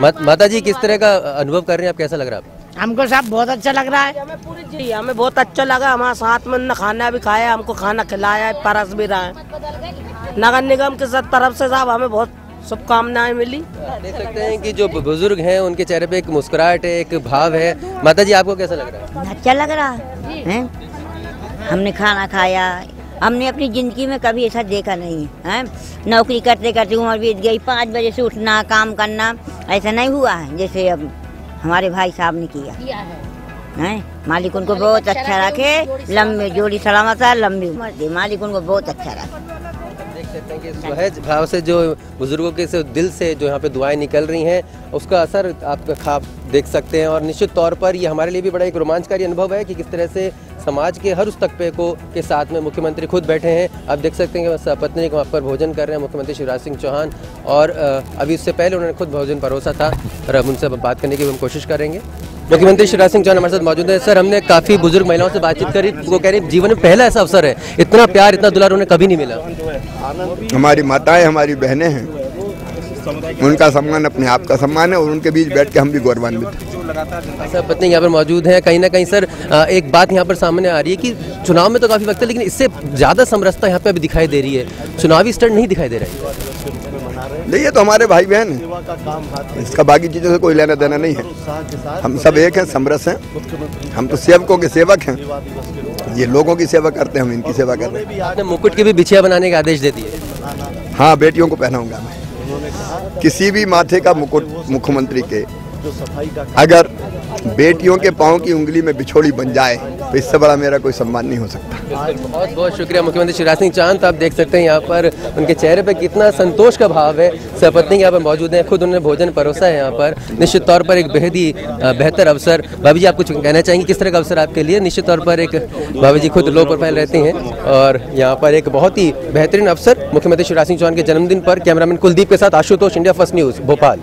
मा, माता जी किस तरह का अनुभव कर रहे हैं? आप कैसा लग रहा है हमको साहब बहुत अच्छा लग रहा है। हमें पूरी चाहिए हमें बहुत अच्छा लगा। हमारे साथ में उन्होंने खाना भी खाया हमको खाना खिलाया है परस भी रहा है। नगर निगम के साथ तरफ़ से साहब हमें बहुत शुभकामनाएँ मिली। देख सकते हैं कि जो बुज़ुर्ग हैं उनके चेहरे पे एक मुस्कुराहट है एक भाव है। माता जी आपको कैसा लग रहा है? अच्छा लग रहा है? हमने खाना खाया हमने अपनी ज़िंदगी में कभी ऐसा देखा नहीं है? नौकरी करते करते उम्र बीत गई पाँच बजे से उठना काम करना ऐसा नहीं हुआ है जैसे अब हमारे भाई साहब ने किया। है। मालिक उनको बहुत अच्छा रखे लंबी जोड़ी सलामत है लंबी उम्र दे। मालिक उनको बहुत अच्छा रखे। सहज भाव से जो बुज़ुर्गों के से दिल से जो यहाँ पे दुआएँ निकल रही हैं उसका असर आप खाब देख सकते हैं और निश्चित तौर पर ये हमारे लिए भी बड़ा एक रोमांचकारी अनुभव है कि किस तरह से समाज के हर उस तबके को के साथ में मुख्यमंत्री खुद बैठे हैं। आप देख सकते हैं कि पत्नी वहाँ पर भोजन कर रहे हैं मुख्यमंत्री शिवराज सिंह चौहान और अभी उससे पहले उन्होंने खुद भोजन परोसा था और अब उनसे बात करने की हम कोशिश करेंगे। मुख्यमंत्री शिवराज सिंह चौहान हमारे साथ मौजूद है। सर हमने काफ़ी बुज़ुर्ग महिलाओं से बातचीत करी। वो कह रही जीवन में पहला ऐसा अवसर है। इतना प्यार इतना दुलार उन्हें कभी नहीं मिला। हमारी माताएँ हमारी बहनें हैं। उनका सम्मान अपने आप का सम्मान है और उनके बीच बैठ के हम भी गौरवान्वित हैं। सर पत्नी यहाँ पर मौजूद हैं। कहीं ना कहीं सर एक बात यहाँ पर सामने आ रही है कि चुनाव में तो काफ़ी वक्त है लेकिन इससे ज़्यादा समरसता यहाँ पे अभी दिखाई दे रही है। चुनावी स्टंट नहीं दिखाई दे रहा। है नहीं ये तो हमारे भाई बहन हैं इसका बाकी चीज़ों से कोई लेना देना नहीं है। हम सब एक हैं समरस हैं। हम तो सेवकों के सेवक हैं। ये लोगों की सेवा करते हैं हम इनकी सेवा कर रहे हैं। आपने मुकुट की भी बिछिया बनाने का आदेश दे दिए हाँ बेटियों को पहनाऊँगा मैं। किसी भी माथे का मुकुट मुख्यमंत्री के अगर बेटियों के पाँव की उंगली में बिछोड़ी बन जाए तो इससे बड़ा मेरा कोई सम्मान नहीं हो सकता। बहुत बहुत शुक्रिया मुख्यमंत्री शिवराज सिंह चौहान तो आप देख सकते हैं यहाँ पर उनके चेहरे पर कितना संतोष का भाव है। सपत्नी यहाँ पर मौजूद है, खुद उन्होंने भोजन परोसा है यहाँ पर। निश्चित तौर पर एक बेहद ही बेहतर अवसर। भाभी जी, आप कुछ कहना चाहेंगे, किस तरह का अवसर आपके लिए? निश्चित तौर पर एक, भाभी जी खुद लो प्रोफ़ाइल रहते हैं और यहाँ पर एक बहुत ही बेहतरीन अवसर मुख्यमंत्री शिवराज सिंह चौहान के जन्मदिन पर। कैमरामैन कुलदीप के साथ Ashutosh, India First News, Bhopal.